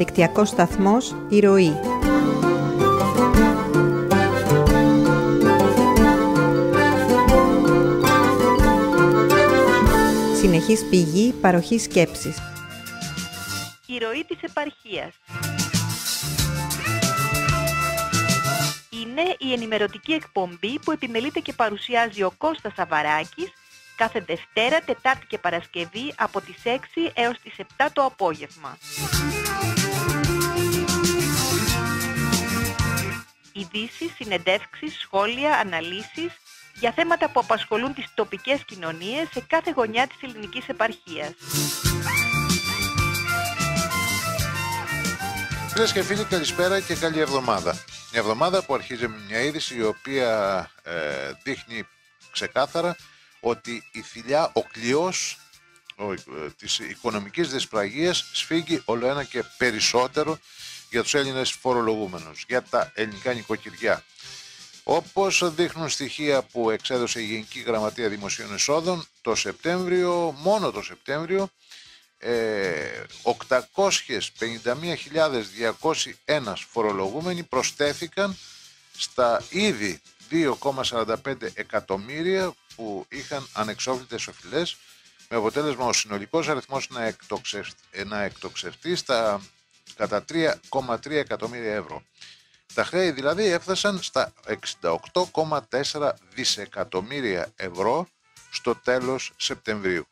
Διαδικτυακός σταθμός «Η Ροή». Συνεχής πηγή παροχή σκέψης. Η ροή της επαρχίας. Είναι η ενημερωτική εκπομπή που επιμελείται και παρουσιάζει ο Κώστας Σαβαράκης κάθε Δευτέρα, Τετάρτη και Παρασκευή από τις 6 έως τις 7 το απόγευμα. Ειδήσεις, συνεντεύξεις, σχόλια, αναλύσεις για θέματα που απασχολούν τις τοπικές κοινωνίες σε κάθε γωνιά της ελληνικής επαρχίας. Φίλε και φίλοι, καλησπέρα και καλή εβδομάδα. Μια εβδομάδα που αρχίζει με μια είδηση η οποία ε, δείχνει ξεκάθαρα ότι η θηλιά, ο κλειός ο, ε, της οικονομικής δεσπραγίας σφίγγει όλο ένα και περισσότερο για τους Έλληνες φορολογούμενους, για τα ελληνικά νοικοκυριά. Όπως δείχνουν στοιχεία που εξέδωσε η Γενική Γραμματεία Δημοσίων Εσόδων, το Σεπτέμβριο, μόνο το Σεπτέμβριο, 851.201 φορολογούμενοι προσθέθηκαν στα ήδη 2,45 εκατομμύρια που είχαν ανεξόφλητες οφειλές με αποτέλεσμα ο συνολικός αριθμός να, εκτοξευτεί, να εκτοξευτεί στα κατά 3,3 εκατομμύρια ευρώ. Τα χρέη δηλαδή έφτασαν στα 68,4 δισεκατομμύρια ευρώ στο τέλος Σεπτεμβρίου.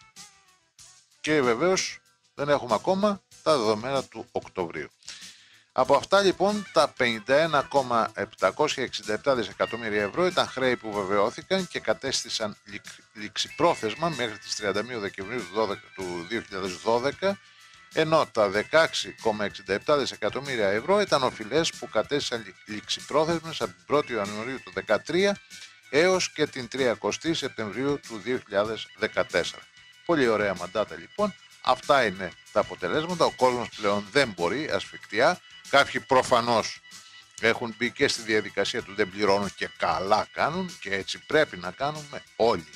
Και βεβαίως δεν έχουμε ακόμα τα δεδομένα του Οκτωβρίου. Από αυτά λοιπόν τα 51,767 δισεκατομμύρια ευρώ ήταν χρέη που βεβαιώθηκαν και κατέστησαν ληξιπρόθεσμα μέχρι τις 31 Δεκεμβρίου του 2012 ενώ τα 16,67 δισεκατομμύρια ευρώ ήταν οφειλές που κατέστησαν ληξιπρόθεσμες από την 1η Ιανουαρίου του 2013 έως και την 30 Σεπτεμβρίου του 2014. Πολύ ωραία μαντάτα λοιπόν. Αυτά είναι τα αποτελέσματα. Ο κόσμος πλέον δεν μπορεί ασφικτιά Κάποιοι προφανώς έχουν μπει και στη διαδικασία του δεν πληρώνουν και καλά κάνουν και έτσι πρέπει να κάνουμε όλοι.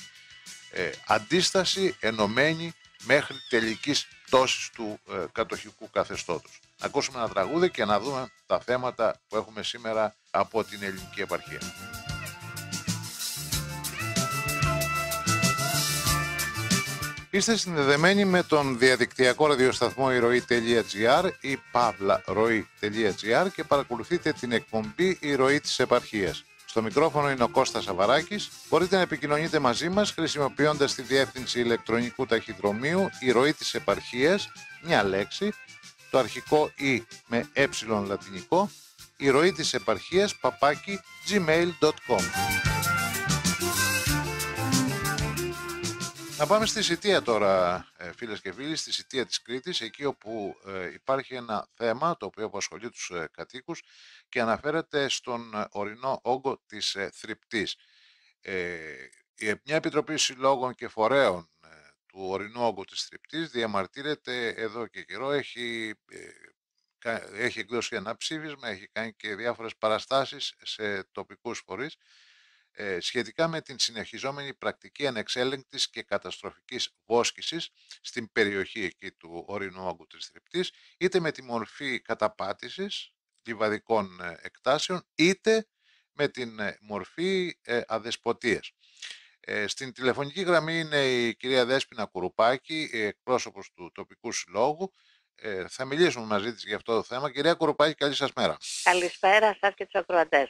Ε, αντίσταση ενωμένη μέχρι τελικής πτώσης του ε, κατοχικού καθεστώτος. Να ακούσουμε ένα τραγούδι και να δούμε τα θέματα που έχουμε σήμερα από την ελληνική επαρχία. Είστε συνδεδεμένοι με τον διαδικτυακό ραδιοσταθμό ηρωή.gr ή pavlaroy.gr και παρακολουθείτε την εκπομπή «Η ροή της επαρχίας». Στο μικρόφωνο είναι ο Κώστας Σαβαράκης. Μπορείτε να επικοινωνείτε μαζί μας χρησιμοποιώντας τη διεύθυνση ηλεκτρονικού ταχυδρομείου «Η ροή της επαρχίας», μια λέξη, το αρχικό «η» με ε λατινικό, «Η ροή της επαρχίας» παπάκι gmail.com. Να πάμε στη Σιτία τώρα, ε, φίλες και φίλοι, στη Σιτία της Κρήτης, εκεί όπου ε, υπάρχει ένα θέμα το οποίο απασχολεί τους ε, κατοίκους και αναφέρεται στον ορεινό όγκο της θρυπτής. Μια επιτροπή συλλόγων και φορέων του ορεινού όγκου της θρυπτής διαμαρτύρεται εδώ και καιρό, έχει, έχει εκδώσει ένα ψήφισμα, έχει κάνει και διάφορες παραστάσεις σε τοπικούς φορείς ε, σχετικά με την συνεχιζόμενη πρακτική ανεξέλεγκτης και καταστροφικής βόσκησης στην περιοχή εκεί του ορεινού όγκου της θρυπτής, είτε με τη μορφή καταπάτησης λιβαδικών ε, εκτάσεων, είτε με την ε, μορφή ε, αδεσποτείας. στην τηλεφωνική γραμμή είναι η κυρία Δέσποινα Κουρουπάκη, εκπρόσωπος του τοπικού συλλόγου. θα μιλήσουμε μαζί της για αυτό το θέμα. Κυρία Κουρουπάκη, καλή σας μέρα. Καλησπέρα σας και τους ακροατές.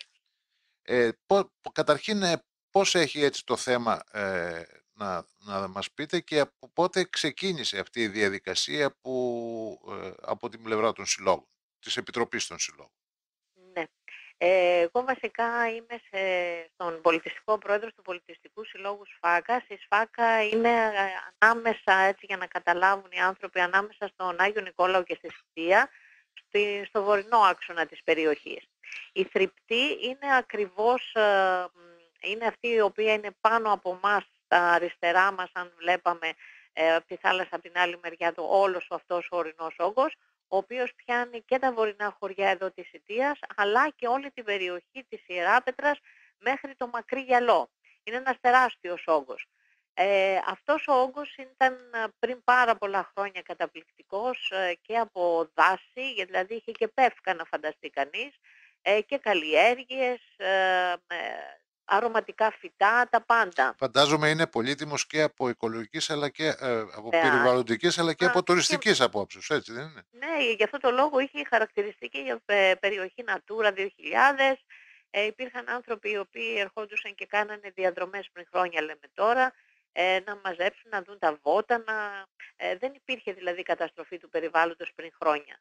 Ε, καταρχήν, ε, πώς έχει έτσι το θέμα ε, να, να μας πείτε και από πότε ξεκίνησε αυτή η διαδικασία που, ε, από την πλευρά των συλλόγων, της Επιτροπής των Συλλόγων; Ναι. Ε, εγώ βασικά είμαι σε, στον πολιτιστικό πρόεδρο του Πολιτιστικού Συλλόγου ΣΦΑΚΑ. Η ΣΦΑΚΑ είναι ανάμεσα, έτσι για να καταλάβουν οι άνθρωποι, ανάμεσα στον Άγιο Νικόλαο και στη Σιτία, στο βορεινό άξονα της περιοχής. Η θρυπτή είναι ακριβώς, ε, είναι αυτή η οποία είναι πάνω από μας, στα αριστερά μας, αν βλέπαμε ε, τη θάλασσα από την άλλη μεριά του, όλος αυτός ο ορεινός όγκος, ο οποίος πιάνει και τα βορεινά χωριά εδώ της Ιτίας, αλλά και όλη την περιοχή της Ιεράπετρας μέχρι το μακρύ γυαλό. Είναι ένας τεράστιος όγκος. Ε, αυτός ο όγκος ήταν ε, πριν πάρα πολλά χρόνια καταπληκτικός ε, και από δάση, δηλαδή είχε και πεύκα να φανταστεί κανείς, ε, και καλλιέργειες, ε, αρωματικά φυτά, τα πάντα. Φαντάζομαι είναι πολύτιμος και από οικολογικής αλλά και ε, από yeah. περιβαλλοντικής αλλά και από τουριστικής και... απόψεως, έτσι δεν είναι; Ναι, γι' αυτό το λόγο είχε χαρακτηριστική για περιοχή Natura 2000, ε, υπήρχαν άνθρωποι οι οποίοι ερχόντουσαν και κάνανε διαδρομές πριν χρόνια λέμε τώρα, ε, να μαζέψουν, να δουν τα βότανα. Ε, δεν υπήρχε δηλαδή καταστροφή του περιβάλλοντος πριν χρόνια.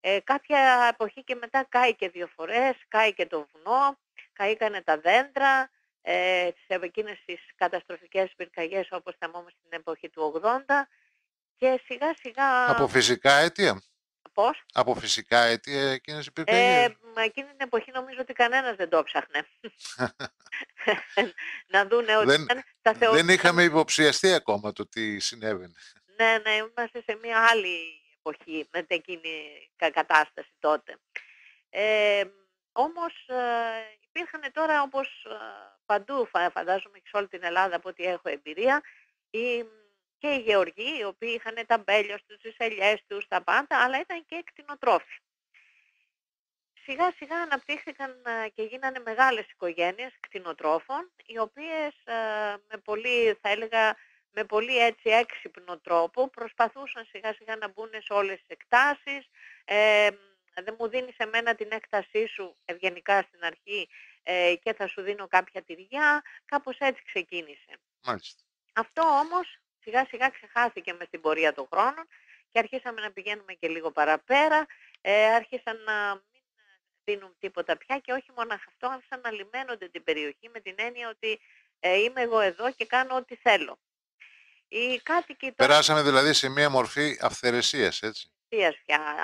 Ε, κάποια εποχή και μετά κάει και δύο φορές, κάει και το βουνό, καήκανε τα δέντρα, ε, σε εκείνες τις καταστροφικές πυρκαγιές όπως θυμόμαστε στην εποχή του 80 και σιγά σιγά... Από φυσικά αίτια; Πώς; Από φυσικά αίτια εκείνες οι πυρκαγιές; Ε, μα εκείνη την εποχή νομίζω ότι κανένας δεν το ψάχνε. να δούνε ότι δεν, τα Δεν είχαμε υποψιαστεί ακόμα το τι συνέβαινε. Ναι, ναι, είμαστε σε μια άλλη εποχή με εκείνη κατάσταση τότε. Ε, όμως ε, υπήρχαν τώρα όπως ε, παντού φαντάζομαι και σε όλη την Ελλάδα από ό,τι έχω εμπειρία οι, και οι γεωργοί οι οποίοι είχαν τα μπέλια τους, τις ελιές τους, τα πάντα αλλά ήταν και εκτινοτρόφοι. Σιγά σιγά αναπτύχθηκαν ε, και γίνανε μεγάλες οικογένειες κτηνοτρόφων οι οποίες με πολύ θα έλεγα με πολύ έτσι έξυπνο τρόπο προσπαθούσαν σιγά σιγά να μπουν σε όλες τις εκτάσεις. Ε, δεν μου δίνεις εμένα την έκτασή σου ευγενικά στην αρχή ε, και θα σου δίνω κάποια τυριά. Κάπως έτσι ξεκίνησε. Μάλιστα. Αυτό όμως σιγά σιγά ξεχάθηκε μες στην πορεία των χρόνων και αρχίσαμε να πηγαίνουμε και λίγο παραπέρα. Ε, άρχισαν να μην δίνουν τίποτα πια και όχι μόνο αυτό, άρχισαν να λιμένονται την περιοχή με την έννοια ότι ε, είμαι εγώ εδώ και κάνω ό,τι θέλω. Οι κάτοικοι Περάσαμε δηλαδή σε μια μορφή αυθαιρεσίας, έτσι. Πια.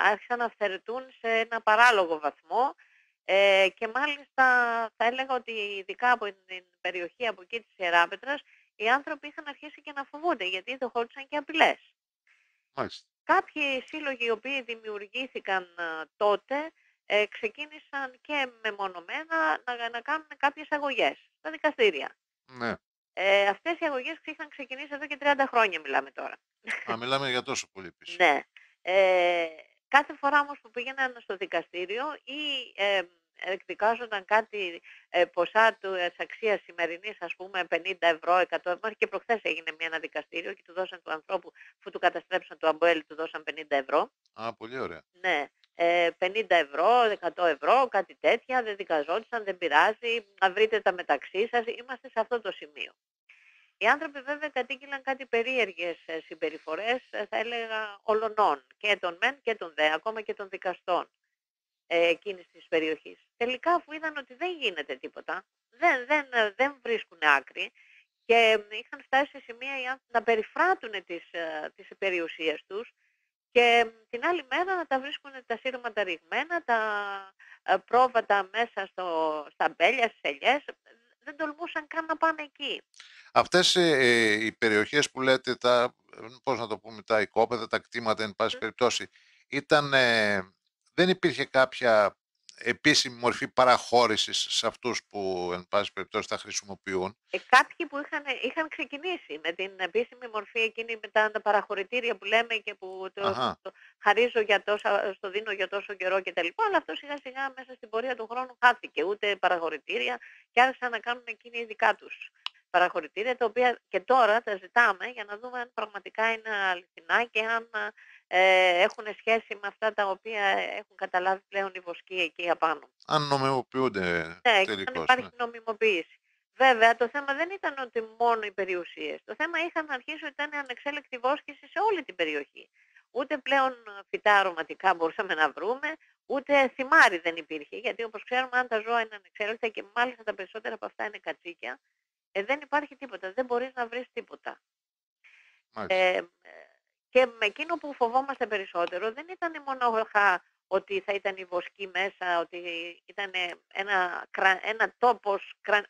Άρχισαν να αυθαιρετούν σε ένα παράλογο βαθμό ε, και μάλιστα θα έλεγα ότι ειδικά από την περιοχή από εκεί της Ιεράπετρας οι άνθρωποι είχαν αρχίσει και να φοβούνται γιατί δεχόντουσαν και απειλές. Μάλιστα. Κάποιοι σύλλογοι οι οποίοι δημιουργήθηκαν ε, τότε ε, ξεκίνησαν και μεμονωμένα να, να κάνουν κάποιες αγωγές στα δικαστήρια. Ναι. Ε, αυτές οι αγωγές είχαν ξεκινήσει εδώ και 30 χρόνια μιλάμε τώρα. Α, μιλάμε για τόσο πολύ πίσω. ναι. Ε, κάθε φορά όμως που πήγαιναν στο δικαστήριο ή ε, εκδικάζονταν κάτι ε, ποσά του ε, αξίας σημερινής, ας πούμε 50 ευρώ, 100 ευρώ, και προχθές έγινε μια ένα δικαστήριο και του δώσαν του ανθρώπου, που του καταστρέψαν το αμπόελ, του δώσαν 50 ευρώ. Α, πολύ ωραία. Ναι. 50 ε, ευρώ, 100 ευρώ, κάτι τέτοια, δεν δικαζόντουσαν, δεν πειράζει, να βρείτε τα μεταξύ σας, είμαστε σε αυτό το σημείο. Οι άνθρωποι βέβαια κατήγγυλαν κάτι περίεργες ε, συμπεριφορές, ε, θα έλεγα, ολονών, και των μεν και των δε, ακόμα και των δικαστών ε, εκείνης της περιοχής. Τελικά αφού είδαν ότι δεν γίνεται τίποτα, δεν, δεν, δεν βρίσκουν άκρη και είχαν φτάσει σε σημεία να περιφράττουν τις, τις περιουσίες τους, και την άλλη μέρα να τα βρίσκουν τα σύρματα ρηγμένα, τα ε, πρόβατα μέσα στο, στα μπέλια, στις ελιές, δεν τολμούσαν καν να πάνε εκεί. Αυτές ε, ε, οι περιοχές που λέτε, τα, πώς να το πούμε, τα οικόπεδα, τα κτήματα, εν πάση περιπτώσει, ήταν, δεν υπήρχε κάποια επίσημη μορφή παραχώρησης σε αυτούς που εν πάση περιπτώσει τα χρησιμοποιούν. Ε, κάποιοι που είχαν, είχαν ξεκινήσει με την επίσημη μορφή εκείνη με τα, παραχωρητήρια που λέμε και που το, το, χαρίζω για τόσο, στο δίνω για τόσο καιρό κτλ. Αλλά αυτό σιγά σιγά μέσα στην πορεία του χρόνου χάθηκε. Ούτε παραχωρητήρια και άρχισαν να κάνουν εκείνοι ειδικά τους παραχωρητήρια τα οποία και τώρα τα ζητάμε για να δούμε αν πραγματικά είναι αληθινά και αν ε, έχουν σχέση με αυτά τα οποία έχουν καταλάβει πλέον οι βοσκοί εκεί απάνω. Αν νομιμοποιούνται ναι, τελικώς. αν υπάρχει ναι. νομιμοποίηση. Βέβαια, το θέμα δεν ήταν ότι μόνο οι περιουσίες. Το θέμα είχαν αρχίσει ότι ήταν ανεξέλεκτη βόσκηση σε όλη την περιοχή. Ούτε πλέον φυτά αρωματικά μπορούσαμε να βρούμε, ούτε θυμάρι δεν υπήρχε. Γιατί όπως ξέρουμε, αν τα ζώα είναι ανεξέλεκτα και μάλιστα τα περισσότερα από αυτά είναι κατσίκια, ε, δεν υπάρχει τίποτα. Δεν μπορείς να βρεις τίποτα. Ε, και με εκείνο που φοβόμαστε περισσότερο δεν ήταν μόνο ότι θα ήταν η βοσκή μέσα, ότι ήταν ένα, ένα τόπος, κραν,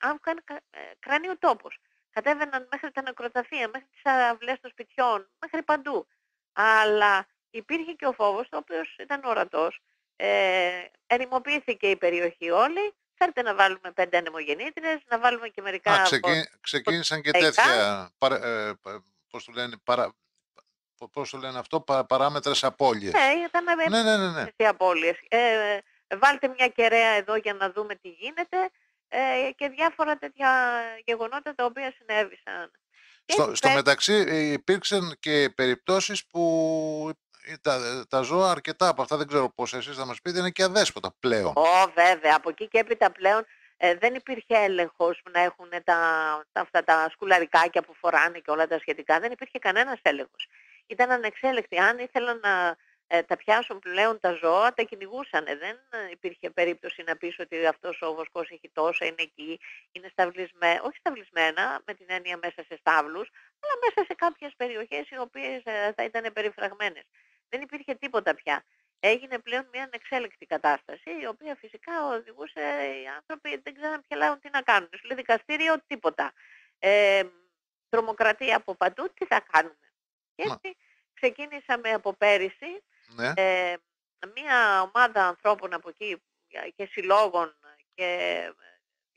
ε, κρανίου τόπος. Κατέβαιναν μέχρι τα νεκροταφεία, μέχρι τις αυλές των σπιτιών, μέχρι παντού. Αλλά υπήρχε και ο φόβος, ο οποίος ήταν ορατός. Ε, ερημοποιήθηκε η περιοχή όλη, Φέρτε να βάλουμε πέντε ανεμογεννήτριες, να βάλουμε και μερικά... Α, από- ξεκι... ξεκίνησαν και φωτοβολταϊκά. τέτοια, παρα... ε, πα- πώς το λένε, παρα... πο- πώς το λένε αυτό, πα... παράμετρες απώλειες. Ναι, ήταν ναι, ναι, ναι, ναι. οι απώλειες. Ε, βάλτε μια κεραία εδώ για να δούμε τι γίνεται ε, και διάφορα τέτοια γεγονότα τα οποία συνέβησαν. Και Στο, έτσι στο πέ- μεταξύ ε, υπήρξαν και περιπτώσεις που ε, τα, τα ζώα αρκετά από αυτά, δεν ξέρω πώς εσείς θα μας πείτε, είναι και αδέσποτα πλέον. Ω, βέβαια. Από εκεί και έπειτα πλέον ε, δεν υπήρχε έλεγχος που να έχουν τα, τα, αυτά τα σκουλαρικάκια που φοράνε και όλα τα σχετικά. Δεν υπήρχε κανένας έλεγχος. Ήταν ανεξέλεκτοι. Αν ήθελαν να ε, τα πιάσουν πλέον τα ζώα, τα κυνηγούσαν. Δεν ε, υπήρχε περίπτωση να πεις ότι αυτός ο βοσκός έχει τόσο, είναι εκεί, είναι σταυλισμένα, όχι σταυλισμένα με την έννοια μέσα σε στάβλους, αλλά μέσα σε κάποιες περιοχές οι οποίες ε, θα ήταν περιφραγμένες. Δεν υπήρχε τίποτα πια έγινε πλέον μια ανεξέλεκτη κατάσταση, η οποία φυσικά οδηγούσε οι άνθρωποι δεν ξέραν πια λαούν τι να κάνουν. Σου λέει δικαστήριο, τίποτα. Ε, τρομοκρατία από παντού, τι θα κάνουμε; Και Μα. έτσι ξεκίνησαμε από πέρυσι Ναι, ε, μια ομάδα ανθρώπων από εκεί και συλλόγων και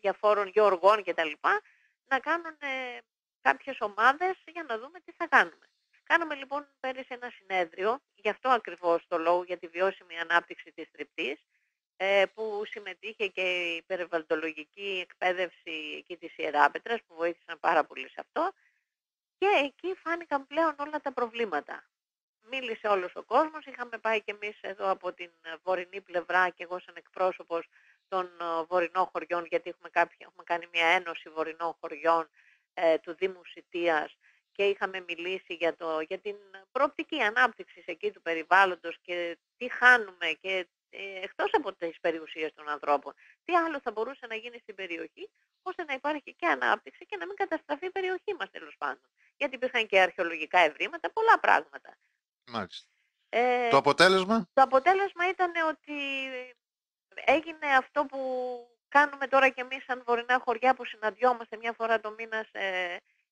διαφόρων γεωργών και τα λοιπά να κάνουν ε, κάποιες ομάδες για να δούμε τι θα κάνουμε. Κάναμε λοιπόν πέρυσι ένα συνέδριο, γι' αυτό ακριβώς το λόγο για τη βιώσιμη ανάπτυξη της τριπτής, ε, που συμμετείχε και η περιβαλλοντολογική εκπαίδευση εκεί της Ιεράπετρας που βοήθησαν πάρα πολύ σε αυτό και εκεί φάνηκαν πλέον όλα τα προβλήματα. Μίλησε όλος ο κόσμος, είχαμε πάει και εμείς εδώ από την ε, βορεινή πλευρά και εγώ σαν εκπρόσωπος των ε, βορεινών χωριών γιατί έχουμε, κάποια, έχουμε κάνει μια ένωση βορεινών χωριών ε, του Δήμου Σιτίας και είχαμε μιλήσει για, το, για την προοπτική ανάπτυξης εκεί του περιβάλλοντος και τι χάνουμε και ε, εκτός από τις περιουσίες των ανθρώπων, τι άλλο θα μπορούσε να γίνει στην περιοχή ώστε να υπάρχει και ανάπτυξη και να μην καταστραφεί η περιοχή μας τέλος πάντων. Γιατί υπήρχαν και αρχαιολογικά ευρήματα, πολλά πράγματα. μάλιστα. Ε, Το αποτέλεσμα, το αποτέλεσμα ήταν ότι έγινε αυτό που κάνουμε τώρα και εμείς σαν βορεινά χωριά που συναντιόμαστε μια φορά το μήνα σε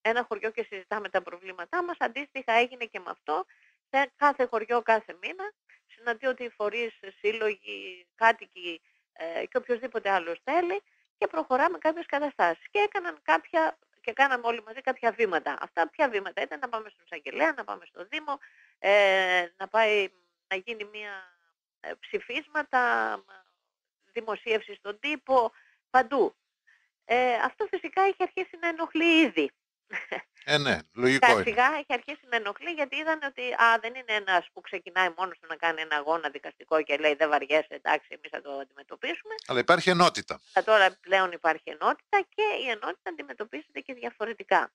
ένα χωριό και συζητάμε τα προβλήματά μας. Αντίστοιχα έγινε και με αυτό σε κάθε χωριό κάθε μήνα. Συναντιόνται οι φορείς, σύλλογοι, κάτοικοι ε, και οποιοδήποτε άλλος θέλει και προχωράμε κάποιες καταστάσεις. Και έκαναν κάποια και κάναμε όλοι μαζί κάποια βήματα. Αυτά ποια βήματα ήταν να πάμε στον εισαγγελέα, να πάμε στο Δήμο, ε, να πάει να γίνει μια ε, ψηφίσματα, μ, δημοσίευση στον τύπο, παντού. Ε, αυτό φυσικά έχει αρχίσει να ενοχλεί ήδη. Ε, ναι, λογικό Σιγά είναι. σιγά έχει αρχίσει να ενοχλεί γιατί είδαν ότι α, δεν είναι ένας που ξεκινάει μόνος του να κάνει ένα αγώνα δικαστικό και λέει δεν βαριέσαι, εντάξει, εμείς θα το αντιμετωπίσουμε. Αλλά υπάρχει ενότητα. Αλλά τώρα πλέον υπάρχει ενότητα και η ενότητα αντιμετωπίζεται και διαφορετικά.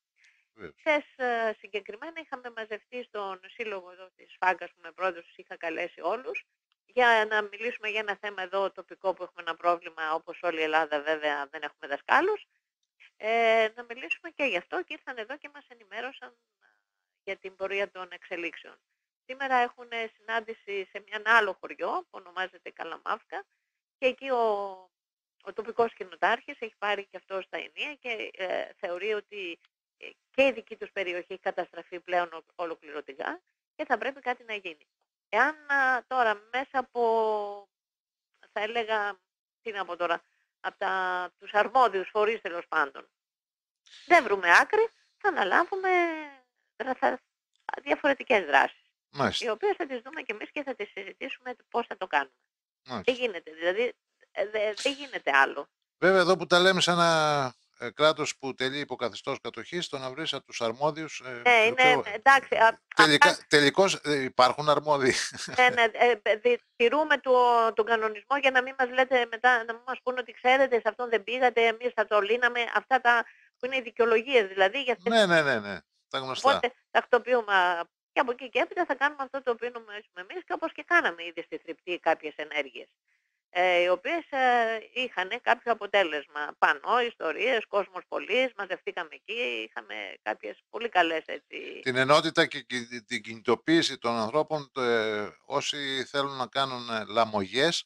Βεβαίως. Χθες ε, συγκεκριμένα είχαμε μαζευτεί στον σύλλογο εδώ της Φάγκας που με πρόεδρος τους είχα καλέσει όλους για να μιλήσουμε για ένα θέμα εδώ τοπικό που έχουμε ένα πρόβλημα όπως όλη η Ελλάδα βέβαια δεν έχουμε δασκάλους ε, να μιλήσουμε και γι' αυτό και ήρθαν εδώ και μας ενημέρωσαν ε, για την πορεία των εξελίξεων. Σήμερα έχουν συνάντηση σε μια ένα άλλο χωριό που ονομάζεται Καλαμάφκα και εκεί ο, ο τοπικός κοινοτάρχης έχει πάρει και αυτό στα ενία και ε, θεωρεί ότι ε, και η δική τους περιοχή έχει καταστραφεί πλέον ο- ολοκληρωτικά και θα πρέπει κάτι να γίνει. Εάν α, τώρα μέσα από, θα έλεγα, τι να πω τώρα, από τα, τους αρμόδιους φορείς τέλος πάντων, δεν βρούμε άκρη, θα αναλάβουμε δρα- θα- διαφορετικές δράσεις, οι Μάλιστα. οποίες θα τις δούμε και εμείς και θα τις συζητήσουμε πώς θα το κάνουμε. Δεν μάλιστα. γίνεται, δηλαδή ε, δε- δεν γίνεται άλλο. Βέβαια εδώ που τα λέμε σε ένα ε, κράτος που τελεί υποκαθιστώς κατοχής, το να βρεις από τους αρμόδιους... ε, Ναι, δεν είναι ξέρω, εντάξει. α- Τελικά, αυτά- τελικώς ε, υπάρχουν αρμόδιοι. ναι, ναι, ε, ε, δι- τηρούμε το, τον κανονισμό για να μην μας λέτε μετά, να μην μας πούνε ότι ξέρετε, σε αυτόν δεν πήγατε, εμείς θα το λύναμε, αυτά τα που είναι οι δικαιολογίες δηλαδή για αυτές ναι, ναι, ναι, ναι. Τα γνωστά. Οπότε τακτοποιούμε και από εκεί και έπειτα θα κάνουμε αυτό το οποίο νομίζουμε εμείς και όπως και κάναμε ήδη στη θρυπτή κάποιες ενέργειες. Ε, οι οποίες ε, είχαν κάποιο αποτέλεσμα. Πανώ, ιστορίες, κόσμος πολλής, μαζευτήκαμε εκεί, είχαμε κάποιες πολύ καλές έτσι. Την ενότητα και και την κινητοποίηση των ανθρώπων, το, ε, όσοι θέλουν να κάνουν ε, λαμογές,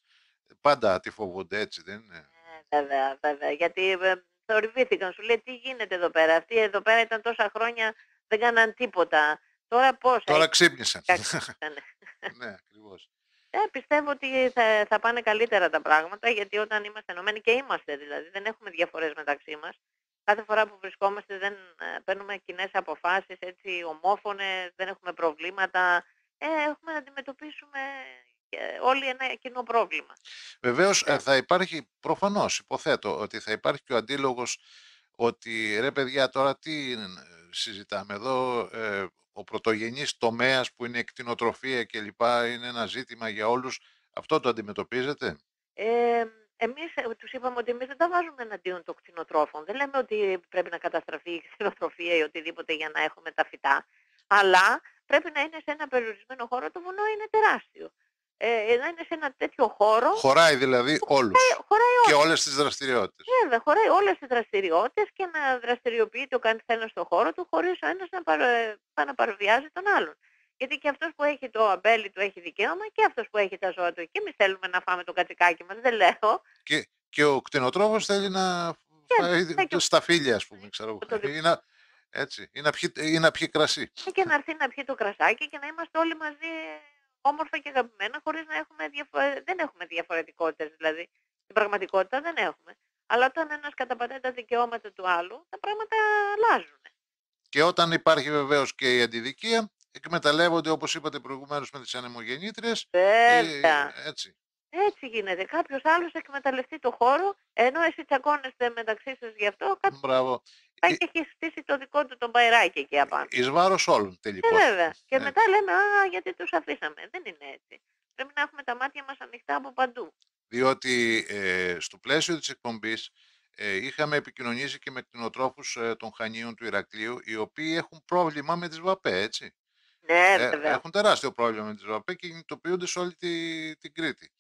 πάντα τη φοβούνται έτσι, δεν είναι; Ε, βέβαια, βέβαια, γιατί ε, θορυβήθηκαν, σου λέει τι γίνεται εδώ πέρα; Αυτοί εδώ πέρα ήταν τόσα χρόνια, δεν κάναν τίποτα. Τώρα πώς, Τώρα ε, ξύπνησαν. κάτι ήταν. ναι, ακριβώς. Ε, πιστεύω ότι θα, θα πάνε καλύτερα τα πράγματα γιατί όταν είμαστε ενωμένοι και είμαστε δηλαδή, δεν έχουμε διαφορές μεταξύ μας. Κάθε φορά που βρισκόμαστε δεν ε, παίρνουμε κοινές αποφάσεις, έτσι ομόφωνες, δεν έχουμε προβλήματα. Ε, έχουμε να αντιμετωπίσουμε ε, όλοι ένα κοινό πρόβλημα. Βεβαίως ε, θα υπάρχει, προφανώς υποθέτω, ότι θα υπάρχει και ο αντίλογος ότι ρε παιδιά τώρα τι ε, συζητάμε εδώ, ε, ο πρωτογενής τομέας που είναι εκτινοτροφία κλπ. είναι ένα ζήτημα για όλους. Αυτό το αντιμετωπίζετε; Ε, εμείς τους είπαμε ότι εμείς δεν τα βάζουμε εναντίον των κτηνοτρόφων. Δεν λέμε ότι πρέπει να καταστραφεί η κτηνοτροφία ή οτιδήποτε για να έχουμε τα φυτά. Αλλά πρέπει να είναι σε ένα περιορισμένο χώρο. Το βουνό είναι τεράστιο ε, να είναι σε ένα τέτοιο χώρο. Χωράει δηλαδή όλους χωράει και όλες τις δραστηριότητες. Βέβαια, χωράει όλες τις δραστηριότητες και να δραστηριοποιείται ο καθένας στον χώρο του χωρίς ο ένας να, παρα, να παραβιάζει τον άλλον. Γιατί και αυτός που έχει το αμπέλι του έχει δικαίωμα και αυτός που έχει τα ζώα του. Και εμείς θέλουμε να φάμε το κατσικάκι μας, δεν λέω. Και, και ο κτηνοτρόφος θέλει να φάει και... στα φίλια, ας πούμε, ξέρω. Ή να, έτσι, ή να, πιει, ή να πιει κρασί. Και να έρθει να πιει το κρασάκι και να είμαστε όλοι μαζί όμορφα και αγαπημένα χωρίς να έχουμε διαφο... δεν έχουμε διαφορετικότητες δηλαδή. Στην πραγματικότητα δεν έχουμε. Αλλά όταν ένας καταπατάει τα δικαιώματα του άλλου, τα πράγματα αλλάζουν. Και όταν υπάρχει βεβαίως και η αντιδικία, εκμεταλλεύονται όπως είπατε προηγουμένως με τις ανεμογεννήτριες. Βέβαια. Ε, έτσι. Έτσι γίνεται. Κάποιος άλλος εκμεταλλευτεί το χώρο, ενώ εσύ τσακώνεστε μεταξύ σας γι' αυτό, κάποιος Μπράβο. Πάει και έχει στήσει το δικό του τον παϊράκι εκεί απάνω. Εις βάρος όλων τελικώς. Ε, βέβαια. Και Ε. μετά λέμε, α, γιατί τους αφήσαμε. Δεν είναι έτσι. Πρέπει να έχουμε τα μάτια μας ανοιχτά από παντού. Διότι ε, στο πλαίσιο της εκπομπής ε, είχαμε επικοινωνήσει και με κτηνοτρόφους ε, των Χανίων του Ηρακλείου, οι οποίοι έχουν πρόβλημα με τις ΒΑΠΕ, έτσι. Ναι, Ε, βέβαια. έχουν τεράστιο πρόβλημα με τις ΒΑΠΕ και κινητοποιούνται σε όλη τη, την Κρήτη.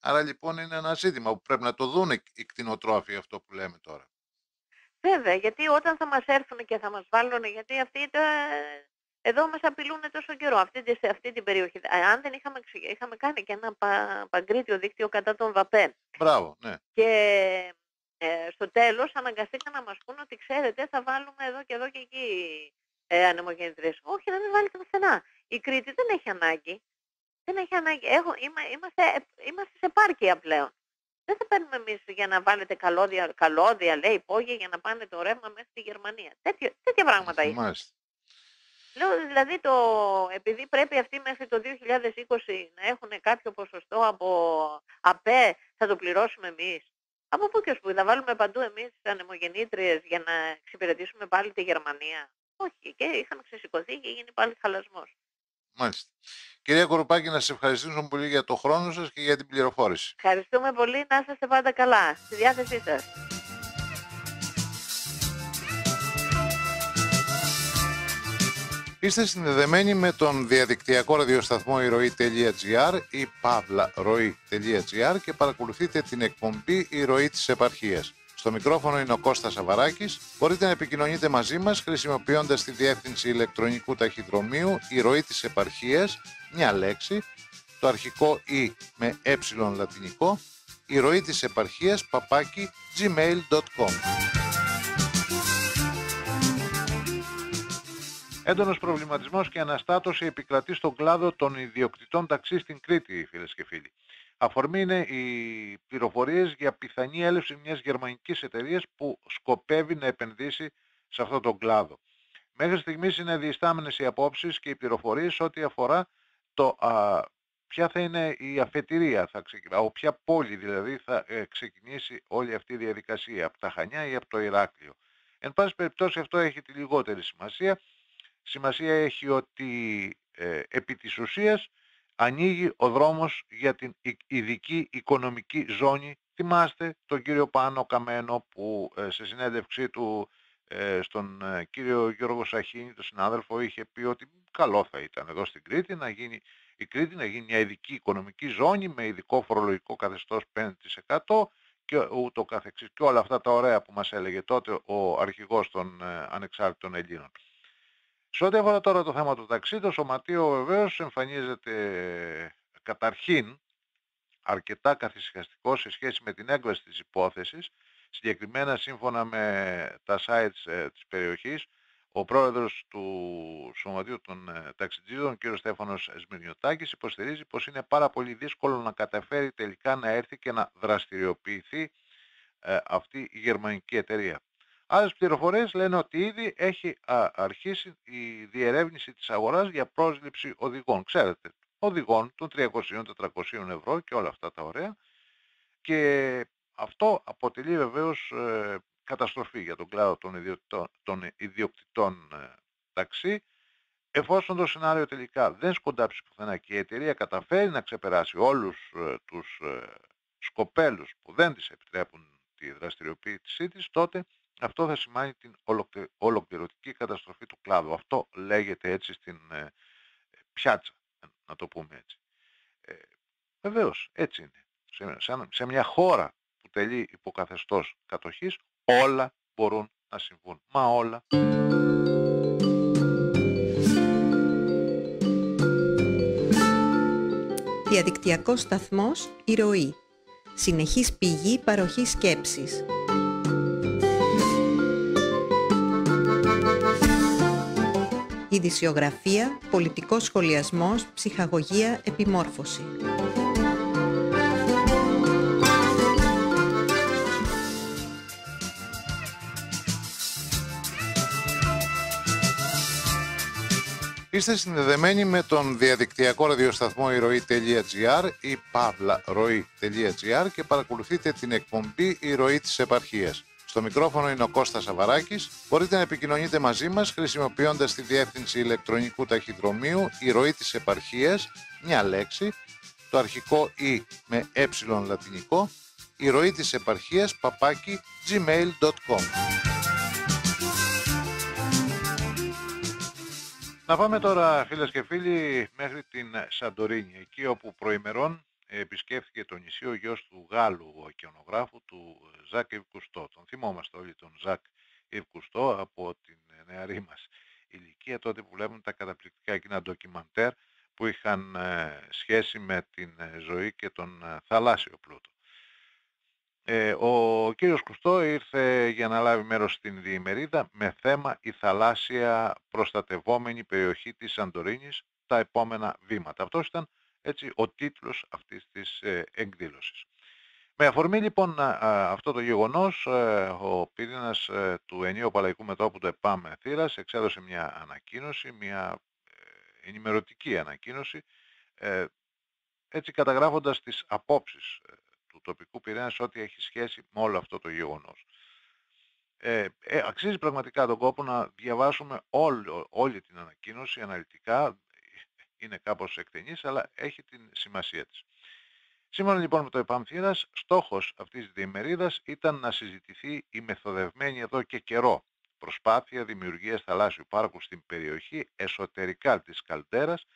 Άρα λοιπόν είναι ένα ζήτημα που πρέπει να το δουν οι κτηνοτρόφοι αυτό που λέμε τώρα. Βέβαια, γιατί όταν θα μας έρθουν και θα μας βάλουν, γιατί αυτοί τα... εδώ μας απειλούν τόσο καιρό, αυτή, τη- σε αυτή την περιοχή. Ε, Αν δεν είχαμε, ξε- είχαμε κάνει και ένα πα, παγκρίτιο δίκτυο κατά των ΒΑΠΕ Μπράβο, ναι. και ε, στο τέλος αναγκαστήκαν να μας πούν ότι ξέρετε θα βάλουμε εδώ και εδώ και εκεί ε, ανεμογεννητρίες. Όχι, να μην βάλετε πουθενά. Η Κρήτη δεν έχει ανάγκη. Δεν έχει ανάγκη. Έχω, είμα, είμαστε, είμαστε σε πάρκια πλέον. Δεν θα παίρνουμε εμείς για να βάλετε καλώδια, καλώδια λέει, υπόγεια για να πάνε το ρεύμα μέχρι τη Γερμανία. Τέτοια, τέτοια πράγματα είναι. Μάλιστα. Λέω δηλαδή το, επειδή πρέπει αυτοί μέχρι το 2020 να έχουν κάποιο ποσοστό από ΑΠΕ, θα το πληρώσουμε εμείς. Από πού και ως πού, θα βάλουμε παντού εμείς ανεμογεννήτριες για να εξυπηρετήσουμε πάλι τη Γερμανία. Όχι, και είχαμε ξεσηκωθεί και γίνει πάλι χαλασμός. Μάλιστα. Κυρία Κοροπάκη, να σας ευχαριστήσουμε πολύ για το χρόνο σας και για την πληροφόρηση. Ευχαριστούμε πολύ, να είστε πάντα καλά. Στη διάθεσή σας. Είστε συνδεδεμένοι με τον διαδικτυακό ραδιοσταθμό ηρωή.gr ή pavlaroy.gr και παρακολουθείτε την εκπομπή «Η ροή της επαρχίας». Στο μικρόφωνο είναι ο Κώστας Σαβαράκης. Μπορείτε να επικοινωνείτε μαζί μας χρησιμοποιώντας τη διεύθυνση ηλεκτρονικού ταχυδρομείου «Η ροή της επαρχίας», μια λέξη, το αρχικό «η» με ε λατινικό, «Η ροή της επαρχίας» παπάκι gmail.com. Έντονος προβληματισμός και αναστάτωση επικρατεί στον κλάδο των ιδιοκτητών ταξί στην Κρήτη, φίλες και φίλοι. Αφορμή είναι οι πληροφορίες για πιθανή έλευση μιας γερμανικής εταιρείας που σκοπεύει να επενδύσει σε αυτόν τον κλάδο. Μέχρι στιγμής είναι διεστάμενες οι απόψεις και οι πληροφορίες ό,τι αφορά το α, ποια θα είναι η αφετηρία, θα ξεκι... από ποια πόλη δηλαδή θα ε, ξεκινήσει όλη αυτή η διαδικασία, από τα Χανιά ή από το Ηράκλειο. Εν πάση περιπτώσει αυτό έχει τη λιγότερη σημασία. Σημασία έχει ότι ε, επί της ουσίας ανοίγει ο δρόμος για την ει- ειδική οικονομική ζώνη. Θυμάστε τον κύριο Πάνο Καμένο που ε, σε συνέντευξή του ε, στον ε, κύριο Γιώργο Σαχίνη, τον συνάδελφο, είχε πει ότι καλό θα ήταν εδώ στην Κρήτη να γίνει η Κρήτη να γίνει μια ειδική οικονομική ζώνη με ειδικό φορολογικό καθεστώς 5% και ούτω καθεξής και όλα αυτά τα ωραία που μας έλεγε τότε ο αρχηγός των ε, ανεξάρτητων Ελλήνων. Σε ό,τι αφορά τώρα το θέμα του ταξί, το σωματείο βεβαίως εμφανίζεται ε, καταρχήν αρκετά καθησυχαστικό σε σχέση με την έκβαση της υπόθεσης, συγκεκριμένα σύμφωνα με τα sites ε, της περιοχής, Ο πρόεδρος του Σωματείου των ε, Ταξιτζίδων, κ. Στέφανος Σμυρνιωτάκης, υποστηρίζει πως είναι πάρα πολύ δύσκολο να καταφέρει τελικά να έρθει και να δραστηριοποιηθεί ε, αυτή η γερμανική εταιρεία. Άλλες πληροφορίες λένε ότι ήδη έχει αρχίσει η διερεύνηση της αγοράς για πρόσληψη οδηγών. Ξέρετε, οδηγών των 300-400 ευρώ και όλα αυτά τα ωραία. Και αυτό αποτελεί βεβαίως ε, καταστροφή για τον κλάδο των ιδιοκτητών, των ιδιοκτητών ε, ταξί. Εφόσον το σενάριο τελικά δεν σκοντάψει πουθενά και η εταιρεία καταφέρει να ξεπεράσει όλους ε, τους σκοπέλους που δεν της επιτρέπουν τη δραστηριοποίησή της, τότε αυτό θα σημαίνει την ολοκληρωτική καταστροφή του κλάδου. Αυτό λέγεται έτσι στην ε, πιάτσα, να το πούμε έτσι. Ε, βεβαίως, έτσι είναι. Σε, σε μια χώρα που τελεί υποκαθεστώς κατοχής, όλα μπορούν να συμβούν. Μα όλα. Διαδικτυακός σταθμός «Η ροή». Συνεχής πηγή παροχής σκέψης. Ειδησιογραφία, πολιτικός σχολιασμός, ψυχαγωγία, επιμόρφωση. Είστε συνδεδεμένοι με τον διαδικτυακό ραδιοσταθμό ηρωή.gr ή pavlaroy.gr και παρακολουθείτε την εκπομπή «Η ροή της επαρχίας». Στο μικρόφωνο είναι ο Κώστας Σαβαράκης. Μπορείτε να επικοινωνείτε μαζί μας χρησιμοποιώντας τη διεύθυνση ηλεκτρονικού ταχυδρομείου «Η ροή της επαρχίας», μια λέξη, το αρχικό «η» με ε λατινικό, «Η ροή της επαρχίας» παπάκι gmail.com. Να πάμε τώρα φίλες και φίλοι μέχρι την Σαντορίνη, εκεί όπου προημερών επισκέφθηκε το νησί ο γιος του Γάλλου ωκεανογράφου του Ζακ Ιβκουστό. Τον θυμόμαστε όλοι τον Ζακ Ιβκουστό από την νεαρή μας ηλικία, τότε που βλέπουμε τα καταπληκτικά εκείνα ντοκιμαντέρ που είχαν ε, σχέση με την ε, ζωή και τον ε, θαλάσσιο πλούτο. Ε, ο κύριος Κουστό ήρθε για να λάβει μέρος στην διημερίδα με θέμα η θαλάσσια προστατευόμενη περιοχή της Σαντορίνης τα επόμενα βήματα. Αυτός ήταν έτσι ο τίτλος αυτής της ε, εκδήλωσης. Με αφορμή λοιπόν αυτό το γεγονός, ε, ο πυρήνας ε, του ενίου παλαϊκού μετώπου του ΕΠΑΜ Θήρας εξέδωσε μια ανακοίνωση, μια ενημερωτική ανακοίνωση, έτσι καταγράφοντας τις απόψεις του τοπικού πυρήνας σε ό,τι έχει σχέση με όλο αυτό το γεγονός. Ε, αξίζει πραγματικά τον κόπο να διαβάσουμε όλη την ανακοίνωση αναλυτικά, είναι κάπως εκτενής, αλλά έχει την σημασία της. Σύμφωνα λοιπόν με το Επαμφύρας, στόχος αυτής της διημερίδας ήταν να συζητηθεί η μεθοδευμένη εδώ και καιρό προσπάθεια δημιουργίας θαλάσσιου πάρκου στην περιοχή εσωτερικά της Καλτέρας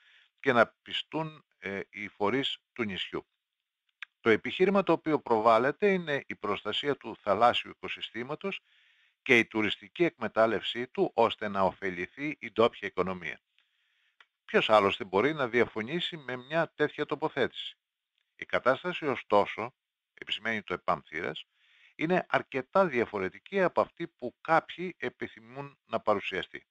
και να πιστούν ε, οι φορείς του νησιού. Το επιχείρημα το οποίο προβάλλεται είναι η προστασία του θαλάσσιου οικοσυστήματος και η τουριστική εκμετάλλευσή του ώστε να ωφεληθεί η ντόπια οικονομία. Ποιος άλλος δεν μπορεί να διαφωνήσει με μια τέτοια τοποθέτηση. Η κατάσταση ωστόσο, επισημαίνει το επάμθυρας, είναι αρκετά διαφορετική από αυτή που κάποιοι επιθυμούν να παρουσιαστεί.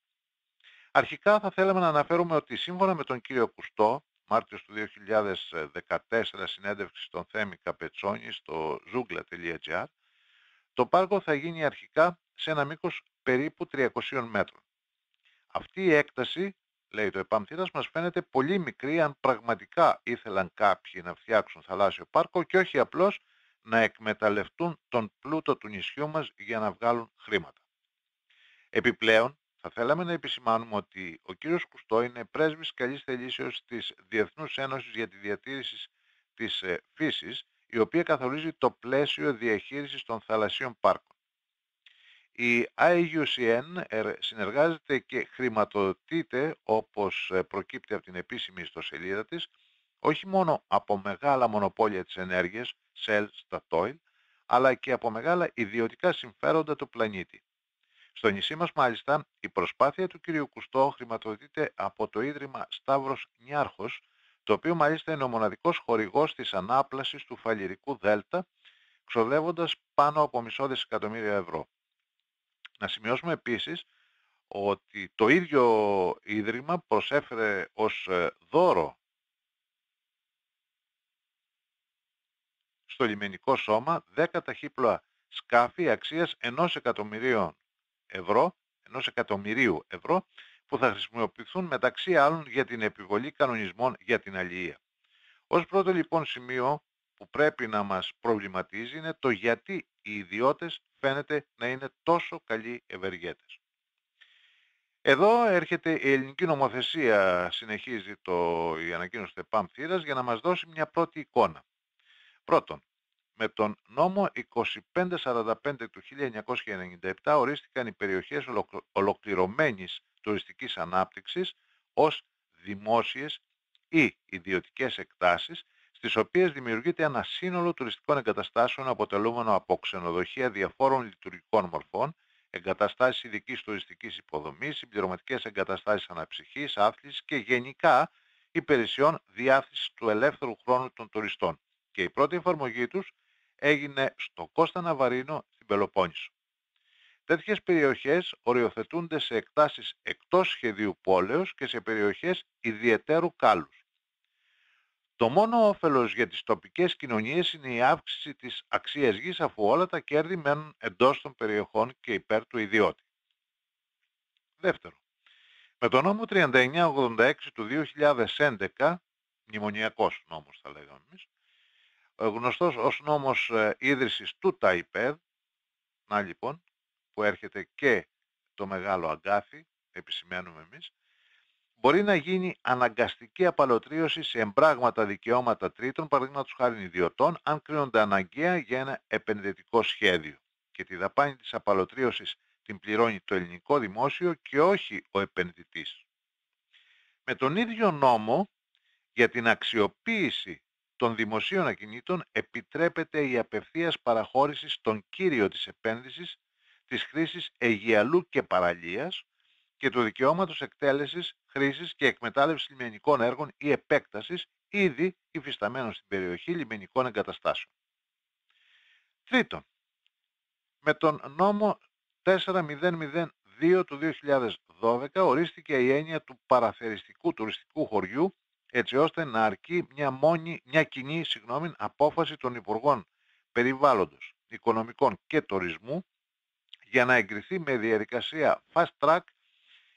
Αρχικά θα θέλαμε να αναφέρουμε ότι σύμφωνα με τον κύριο Κουστό, Μάρτιος του 2014 συνέντευξη στον Θέμη Καπετσόνη στο zoogla.gr, το πάρκο θα γίνει αρχικά σε ένα μήκος περίπου 300 μέτρων. Αυτή η έκταση λέει το επάμθυρας, μας φαίνεται πολύ μικρή αν πραγματικά ήθελαν κάποιοι να φτιάξουν θαλάσσιο πάρκο και όχι απλώς να εκμεταλλευτούν τον πλούτο του νησιού μας για να βγάλουν χρήματα. Επιπλέον, θα θέλαμε να επισημάνουμε ότι ο κύριος Κουστό είναι πρέσβης καλής θελήσεως της Διεθνούς Ένωσης για τη Διατήρηση της ε, Φύσης, η οποία καθορίζει το πλαίσιο διαχείρισης των θαλασσίων πάρκων. Η IUCN συνεργάζεται και χρηματοδοτείται, όπως ε, προκύπτει από την επίσημη ιστοσελίδα της, όχι μόνο από μεγάλα μονοπόλια της ενέργειας, Shell, Statoil, αλλά και από μεγάλα ιδιωτικά συμφέροντα του πλανήτη. Στο νησί μας μάλιστα η προσπάθεια του κ. Κουστό χρηματοδοτείται από το Ίδρυμα Σταύρος Νιάρχος, το οποίο μάλιστα είναι ο μοναδικός χορηγός της ανάπλασης του φαλυρικού Δέλτα, ξοδεύοντας πάνω από μισό δισεκατομμύρια ευρώ. Να σημειώσουμε επίσης ότι το ίδιο Ίδρυμα προσέφερε ως ε, δώρο στο λιμενικό σώμα 10 ταχύπλοα σκάφη αξίας 1 εκατομμυρίου ευρώ, ενός εκατομμυρίου ευρώ που θα χρησιμοποιηθούν μεταξύ άλλων για την επιβολή κανονισμών για την αλληλεία. Ως πρώτο λοιπόν σημείο που πρέπει να μας προβληματίζει είναι το γιατί οι ιδιώτες φαίνεται να είναι τόσο καλοί ευεργέτες. Εδώ έρχεται η ελληνική νομοθεσία, συνεχίζει το, η ανακοίνωση του ΕΠΑΜ για να μας δώσει μια πρώτη εικόνα. Πρώτον, με τον νόμο 2545 του 1997 ορίστηκαν οι περιοχές ολοκληρωμένης τουριστικής ανάπτυξης ως δημόσιες ή ιδιωτικές εκτάσεις στις οποίες δημιουργείται ένα σύνολο τουριστικών εγκαταστάσεων αποτελούμενο από ξενοδοχεία διαφόρων λειτουργικών μορφών, εγκαταστάσεις ειδικής τουριστικής υποδομής, συμπληρωματικές εγκαταστάσεις αναψυχής, άθλησης και γενικά υπηρεσιών διάθεσης του ελεύθερου χρόνου των τουριστών. Και η πρώτη εφαρμογή τους έγινε στο Κώστα Ναβαρίνο στην Πελοπόννησο. Τέτοιες περιοχές οριοθετούνται σε εκτάσεις εκτός σχεδίου πόλεως και σε περιοχές ιδιαιτέρου κάλους. Το μόνο όφελος για τις τοπικές κοινωνίες είναι η αύξηση της αξίας γης αφού όλα τα κέρδη μένουν εντός των περιοχών και υπέρ του ιδιώτη. Δεύτερο, με το νόμο 3986 του 2011, μνημονιακός νόμος θα λέγαμε εμείς, γνωστός ως νόμος ε, ίδρυσης του ΤΑΙΠΕΔ, να λοιπόν, που έρχεται και το μεγάλο αγκάθι, επισημαίνουμε εμείς, μπορεί να γίνει αναγκαστική απαλωτρίωση σε εμπράγματα δικαιώματα τρίτων, παραδείγματος χάρη ιδιωτών, αν κρίνονται αναγκαία για ένα επενδυτικό σχέδιο. Και τη δαπάνη της απαλωτρίωσης την πληρώνει το ελληνικό δημόσιο και όχι ο επενδυτής. Με τον ίδιο νόμο για την αξιοποίηση των δημοσίων ακινήτων επιτρέπεται η απευθείας παραχώρηση στον κύριο της επένδυσης της χρήσης αιγιαλού και παραλίας και του δικαιώματος εκτέλεσης, χρήσης και εκμετάλλευσης λιμενικών έργων ή επέκτασης ήδη υφισταμένων στην περιοχή λιμενικών εγκαταστάσεων. Τρίτον, με τον νόμο 4002 του 2012 ορίστηκε η έννοια του παραθεριστικού τουριστικού χωριού έτσι ώστε να αρκεί μια, μόνη, μια κοινή συγγνώμη, απόφαση των Υπουργών Περιβάλλοντος, Οικονομικών και Τουρισμού για να εγκριθεί με διαδικασία fast track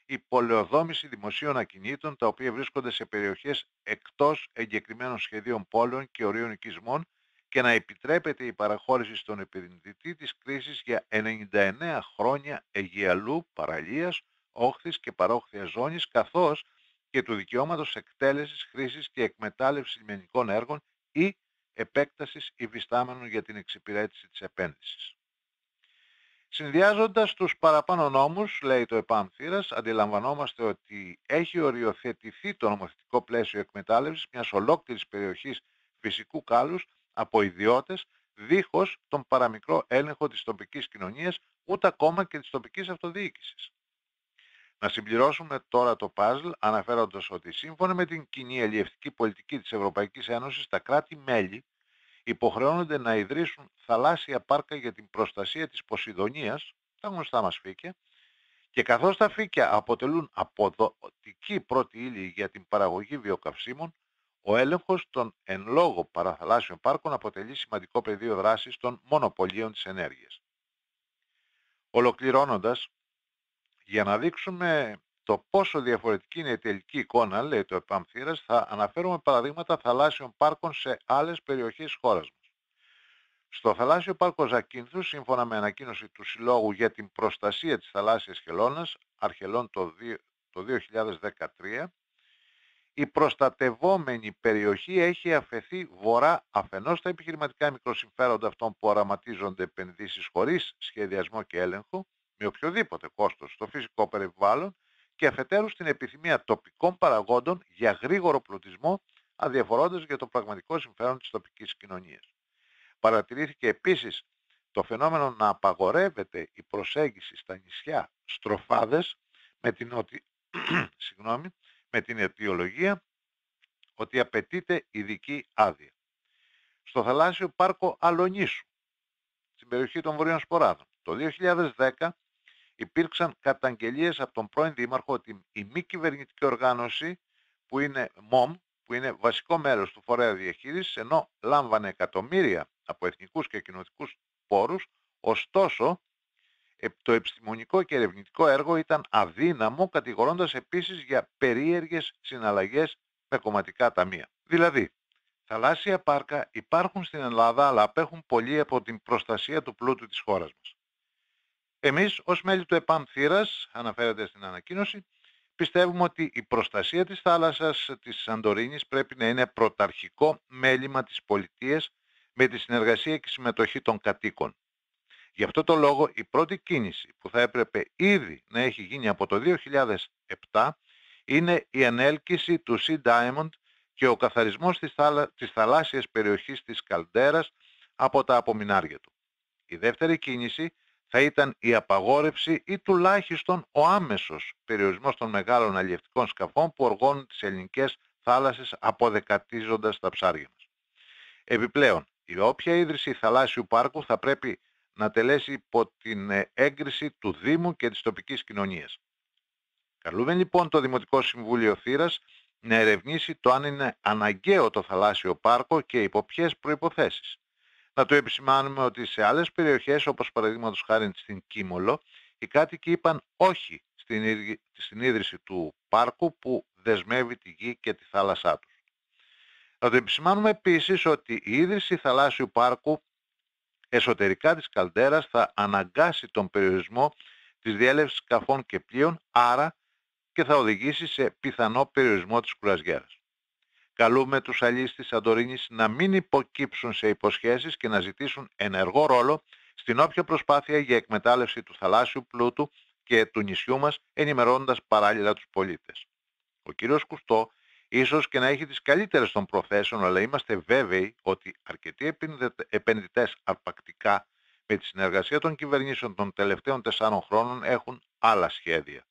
η πολεοδόμηση δημοσίων ακινήτων τα οποία βρίσκονται σε περιοχές εκτός εγκεκριμένων σχεδίων πόλεων και ορίων οικισμών και να επιτρέπεται η παραχώρηση στον επενδυτή της κρίσης για 99 χρόνια αιγιαλού, παραλίας, όχθης και παρόχθιας ζώνης καθώς και του δικαιώματος εκτέλεσης, χρήσης και εκμετάλλευσης λιμενικών έργων ή επέκτασης υφιστάμενων για την εξυπηρέτηση της επένδυσης. Συνδυάζοντας τους παραπάνω νόμους, λέει το ΕΠΑΜ Θήρας, αντιλαμβανόμαστε ότι έχει οριοθετηθεί το νομοθετικό πλαίσιο εκμετάλλευσης μιας ολόκληρης περιοχής φυσικού κάλους από ιδιώτες, δίχως τον παραμικρό έλεγχο της τοπικής κοινωνίας, ούτε ακόμα και της τοπικής αυτοδιοίκησης. Να συμπληρώσουμε τώρα το παζλ αναφέροντας ότι σύμφωνα με την κοινή αλλιευτική πολιτική της Ευρωπαϊκής Ένωσης, τα κράτη-μέλη υποχρεώνονται να ιδρύσουν θαλάσσια πάρκα για την προστασία της Ποσειδονίας, τα γνωστά μας φύκια, και καθώς τα φύκια αποτελούν αποδοτική πρώτη ύλη για την παραγωγή βιοκαυσίμων, ο έλεγχος των εν λόγω παραθαλάσσιων πάρκων αποτελεί σημαντικό πεδίο δράσης των μονοπωλίων της ενέργειας. Ολοκληρώνοντας, για να δείξουμε το πόσο διαφορετική είναι η τελική εικόνα, λέει το ΕΠΑΜΘΙΡΑΣ, θα αναφέρουμε παραδείγματα θαλάσσιων πάρκων σε άλλες περιοχές χώρας μας. Στο θαλάσσιο πάρκο Ζακίνθου, σύμφωνα με ανακοίνωση του Συλλόγου για την προστασία της θαλάσσιας χελώνας, αρχελών το 2013, η προστατευόμενη περιοχή έχει αφαιθεί βορρά αφενός στα επιχειρηματικά μικροσυμφέροντα αυτών που οραματίζονται επενδύσεις χωρίς σχεδιασμό και έλεγχο, με οποιοδήποτε κόστος στο φυσικό περιβάλλον και αφετέρου στην επιθυμία τοπικών παραγόντων για γρήγορο πλουτισμό αδιαφορώντας για το πραγματικό συμφέρον της τοπικής κοινωνίας. Παρατηρήθηκε επίσης το φαινόμενο να απαγορεύεται η προσέγγιση στα νησιά στροφάδες με την, ότι... Συγγνώμη, με την αιτιολογία ότι απαιτείται ειδική άδεια. Στο θαλάσσιο πάρκο Αλονίσου, στην περιοχή των Βορείων Σποράδων, το 2010 υπήρξαν καταγγελίες από τον πρώην Δήμαρχο ότι η μη κυβερνητική οργάνωση που είναι ΜΟΜ, που είναι βασικό μέρος του φορέα διαχείρισης, ενώ λάμβανε εκατομμύρια από εθνικούς και κοινοτικούς πόρους, ωστόσο ε, το επιστημονικό και ερευνητικό έργο ήταν αδύναμο, κατηγορώντας επίσης για περίεργες συναλλαγές με κομματικά ταμεία. Δηλαδή, θαλάσσια πάρκα υπάρχουν στην Ελλάδα, αλλά απέχουν πολύ από την προστασία του πλούτου της χώρας μας. Εμείς, ως μέλη του ΕΠΑΜ Θήρας, αναφέρεται στην ανακοίνωση, πιστεύουμε ότι η προστασία της θάλασσας της Σαντορίνης πρέπει να είναι πρωταρχικό μέλημα της πολιτείας με τη συνεργασία και συμμετοχή των κατοίκων. Γι' αυτό το λόγο η πρώτη κίνηση που θα έπρεπε ήδη να έχει γίνει από το 2007 είναι η ανέλκυση του Sea Diamond και ο καθαρισμός της, θάλα... της θαλάσσιας περιοχής της Καλντέρας από τα απομεινάρια του. Η δεύτερη κίνηση θα ήταν η απαγόρευση ή τουλάχιστον ο άμεσος περιορισμός των μεγάλων αλλιευτικών σκαφών που οργώνουν τις ελληνικές θάλασσες αποδεκατίζοντας τα ψάρια μας. Επιπλέον, η όποια ίδρυση θαλάσσιου πάρκου θα πρέπει να τελέσει υπό την ε, έγκριση του Δήμου και της τοπικής κοινωνίας. Καλούμε λοιπόν το Δημοτικό Συμβούλιο Θήρας να ερευνήσει το αν είναι αναγκαίο το θαλάσσιο πάρκο και υπό ποιες προϋποθέσεις. Να το επισημάνουμε ότι σε άλλες περιοχές, όπως παραδείγματος χάρη στην Κίμολο, οι κάτοικοι είπαν όχι στην ίδρυση του πάρκου που δεσμεύει τη γη και τη θάλασσά τους. Να το επισημάνουμε επίσης ότι η ίδρυση θαλάσσιου πάρκου εσωτερικά της καλτέρας θα αναγκάσει τον περιορισμό της διέλευσης σκαφών και πλοίων, άρα και θα οδηγήσει σε πιθανό περιορισμό της κουραζιέρας. Καλούμε τους αλλοίς της Σαντορίνης να μην υποκύψουν σε υποσχέσεις και να ζητήσουν ενεργό ρόλο στην όποια προσπάθεια για εκμετάλλευση του θαλάσσιου πλούτου και του νησιού μας, ενημερώνοντας παράλληλα τους πολίτες. Ο κύριος Κουστό ίσως και να έχει τις καλύτερες των προθέσεων, αλλά είμαστε βέβαιοι ότι αρκετοί επενδυτές αρπακτικά με τη συνεργασία των κυβερνήσεων των τελευταίων τεσσάρων χρόνων έχουν άλλα σχέδια.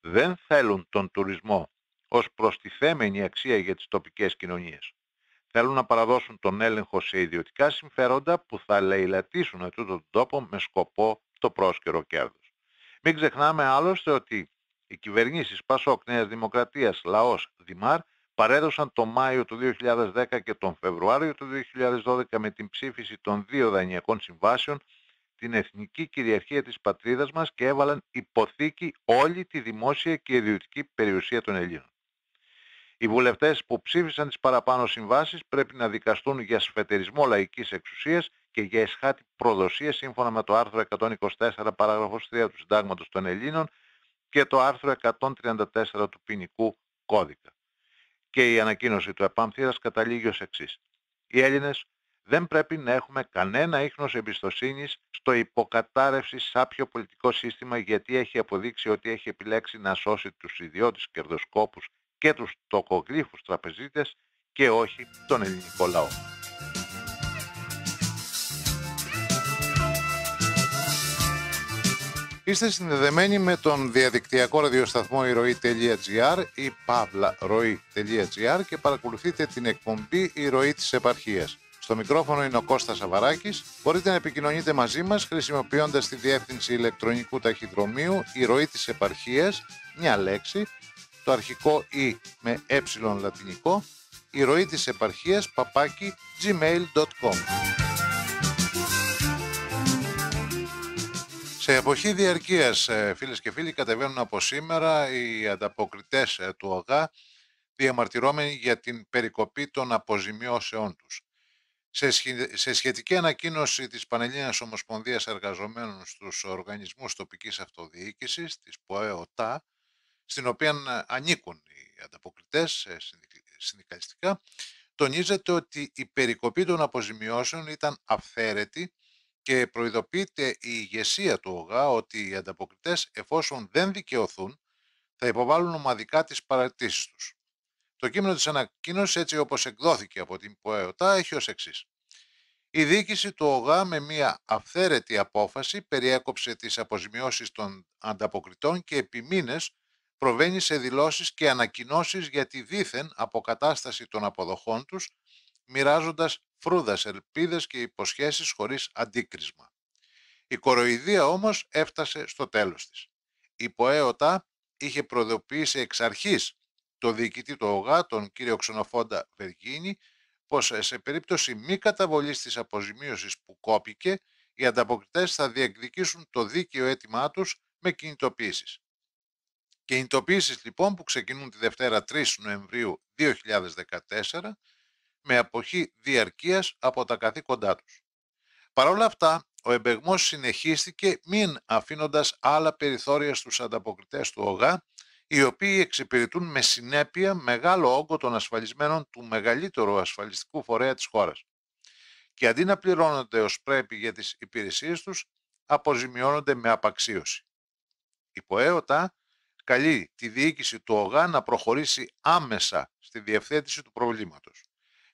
Δεν θέλουν τον τουρισμό ως προστιθέμενη αξία για τις τοπικές κοινωνίες. Θέλουν να παραδώσουν τον έλεγχο σε ιδιωτικά συμφέροντα που θα λαιλατίσουν αυτόν τον τόπο με σκοπό το πρόσκαιρο κέρδος. Μην ξεχνάμε άλλωστε ότι οι κυβερνήσεις Πασόκ, Νέας Δημοκρατίας, Λαός, Δημάρ παρέδωσαν τον Μάιο του 2010 και τον Φεβρουάριο του 2012 με την ψήφιση των δύο δανειακών συμβάσεων την εθνική κυριαρχία της πατρίδας μας και έβαλαν υποθήκη όλη τη δημόσια και ιδιωτική περιουσία των Ελλήνων. Οι βουλευτές που ψήφισαν τις παραπάνω συμβάσεις πρέπει να δικαστούν για σφετερισμό λαϊκής εξουσίας και για εσχάτη προδοσία σύμφωνα με το άρθρο 124 παράγραφος 3 του Συντάγματος των Ελλήνων και το άρθρο 134 του ποινικού κώδικα. Και η ανακοίνωση του ΕΠΑΜΘΙΡΑΣ καταλήγει ως εξής. Οι Έλληνες δεν πρέπει να έχουμε κανένα ίχνος εμπιστοσύνης στο υποκατάρρευση σάπιο πολιτικό σύστημα γιατί έχει αποδείξει ότι έχει επιλέξει να σώσει τους ιδιώτες κερδοσκόπους και τους τοκογλύφους τραπεζίτες και όχι τον ελληνικό λαό. Είστε συνδεδεμένοι με τον διαδικτυακό ραδιοσταθμό ηρωή.gr ή pavlaroy.gr και παρακολουθείτε την εκπομπή «Η ροή της επαρχίας». Στο μικρόφωνο είναι ο Κώστας Σαβαράκης. Μπορείτε να επικοινωνείτε μαζί μας χρησιμοποιώντας τη διεύθυνση ηλεκτρονικού ταχυδρομείου «Η ροή της επαρχίας», μια λέξη, το αρχικό «η» με ε λατινικό, η ροή της επαρχίας παπάκι gmail.com. Σε εποχή διαρκείας, ε, φίλες και φίλοι, κατεβαίνουν από σήμερα οι ανταποκριτές ε, του ΟΓΑ διαμαρτυρώμενοι για την περικοπή των αποζημιώσεών τους. Σε σχετική ανακοίνωση της Πανελλήνιας Ομοσπονδίας Εργαζομένων στους Οργανισμούς Τοπικής Αυτοδιοίκησης, της ΠΟΕΟΤΑ, στην οποία ε, ανήκουν οι ανταποκριτές συνδικαλιστικά, τονίζεται ότι η περικοπή των αποζημιώσεων ήταν αυθαίρετη και προειδοποιείται η ηγεσία του ΟΓΑ ότι οι ανταποκριτές εφόσον δεν δικαιωθούν θα υποβάλουν ομαδικά τις παρατήσεις τους. Το κείμενο της ανακοίνωσης έτσι όπως εκδόθηκε από την ΠΟΕΟΤΑ έχει ως εξής. Η διοίκηση του ΟΓΑ με μια αυθαίρετη απόφαση περιέκοψε τις αποζημιώσεις των ανταποκριτών και επί μήνες προβαίνει σε δηλώσεις και ανακοινώσεις για τη δίθεν αποκατάσταση των αποδοχών τους μοιράζοντας φρούδας, ελπίδες και υποσχέσεις χωρίς αντίκρισμα. Η κοροϊδία όμως έφτασε στο τέλος της. Η ΠΟΕΟΤΑ είχε προειδοποιήσει εξ αρχής το διοικητή του ΟΓΑ, τον κύριο Ξενοφόντα Βεργίνη, πως σε περίπτωση μη καταβολής της αποζημίωσης που κόπηκε, οι ανταποκριτές θα διεκδικήσουν το δίκαιο αίτημά τους με κινητοποίησεις. Κινητοποίησεις λοιπόν που ξεκινούν τη Δευτέρα 3 Νοεμβρίου 2014 με αποχή διαρκείας από τα καθήκοντά τους. Παρ' όλα αυτά, ο εμπεγμός συνεχίστηκε μην αφήνοντας άλλα περιθώρια στους ανταποκριτές του ΟΓΑ, οι οποίοι εξυπηρετούν με συνέπεια μεγάλο όγκο των ασφαλισμένων του μεγαλύτερου ασφαλιστικού φορέα της χώρας. Και αντί να πληρώνονται ως πρέπει για τις υπηρεσίες τους, αποζημιώνονται με απαξίωση. Η ΠΟΕΟΤΑ καλεί τη διοίκηση του ΟΓΑ να προχωρήσει άμεσα στη διευθέτηση του προβλήματος.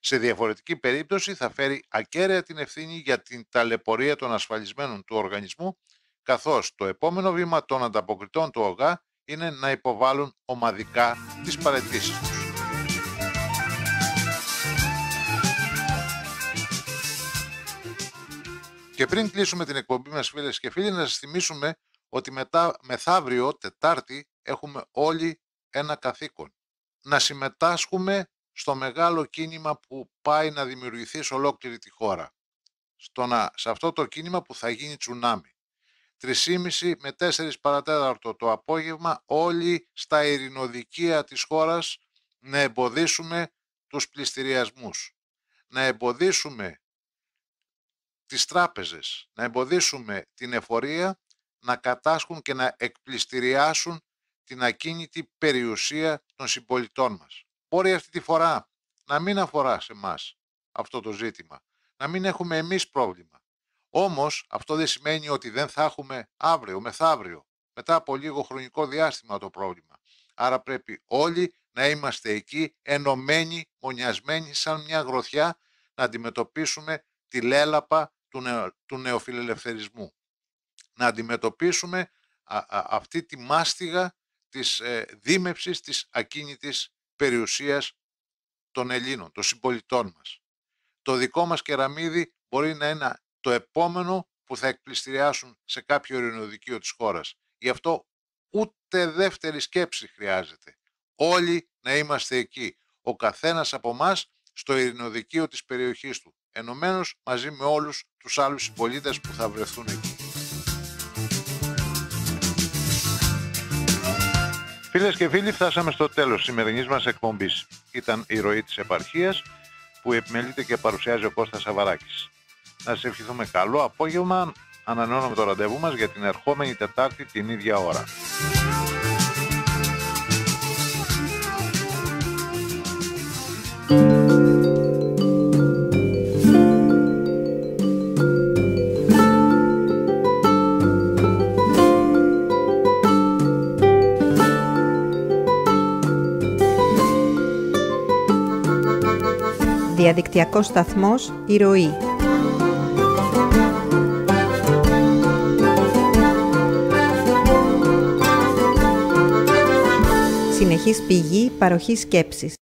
Σε διαφορετική περίπτωση θα φέρει ακέραια την ευθύνη για την ταλαιπωρία των ασφαλισμένων του οργανισμού, καθώς το επόμενο βήμα των ανταποκριτών του ΟΓΑ είναι να υποβάλουν ομαδικά τις παρετήσεις τους. Και πριν κλείσουμε την εκπομπή μας φίλες και φίλοι, να σας θυμίσουμε ότι μετά, μεθαύριο, Τετάρτη, έχουμε όλοι ένα καθήκον. Να συμμετάσχουμε στο μεγάλο κίνημα που πάει να δημιουργηθεί σε ολόκληρη τη χώρα. Στο να, σε αυτό το κίνημα που θα γίνει τσουνάμι. 3.30 με 4 παρατέταρτο το απόγευμα όλοι στα ειρηνοδικεία της χώρας να εμποδίσουμε τους πληστηριασμούς. Να εμποδίσουμε τις τράπεζες, να εμποδίσουμε την εφορία να κατάσχουν και να εκπληστηριάσουν την ακίνητη περιουσία των συμπολιτών μας. Μπορεί αυτή τη φορά να μην αφορά σε εμά αυτό το ζήτημα, να μην έχουμε εμείς πρόβλημα. Όμως αυτό δεν σημαίνει ότι δεν θα έχουμε αύριο, μεθαύριο, μετά από λίγο χρονικό διάστημα το πρόβλημα. Άρα πρέπει όλοι να είμαστε εκεί ενωμένοι, μονιασμένοι σαν μια γροθιά να αντιμετωπίσουμε τη λέλαπα του, νεο, του νεοφιλελευθερισμού. Να αντιμετωπίσουμε αυτή τη μάστιγα της ε, δίμευσης της ακίνητης περιουσίας των Ελλήνων, των συμπολιτών μας. Το δικό μας κεραμίδι μπορεί να είναι το επόμενο που θα εκπληστηριάσουν σε κάποιο ειρηνοδικείο της χώρας. Γι' αυτό ούτε δεύτερη σκέψη χρειάζεται. Όλοι να είμαστε εκεί. Ο καθένας από εμά στο ειρηνοδικείο της περιοχής του. Ενωμένος μαζί με όλους τους άλλους συμπολίτες που θα βρεθούν εκεί. Φίλες και φίλοι, φτάσαμε στο τέλος της σημερινής μας εκπομπής. Ήταν η ροή της επαρχίας που επιμελείται και παρουσιάζει ο Κώστας Σαβαράκης. Να σας ευχηθούμε καλό απόγευμα. Ανανεώνουμε το ραντεβού μας για την ερχόμενη Τετάρτη την ίδια ώρα. Διαδικτυακός σταθμός «Η Ροή». Συνεχής πηγή παροχής σκέψης.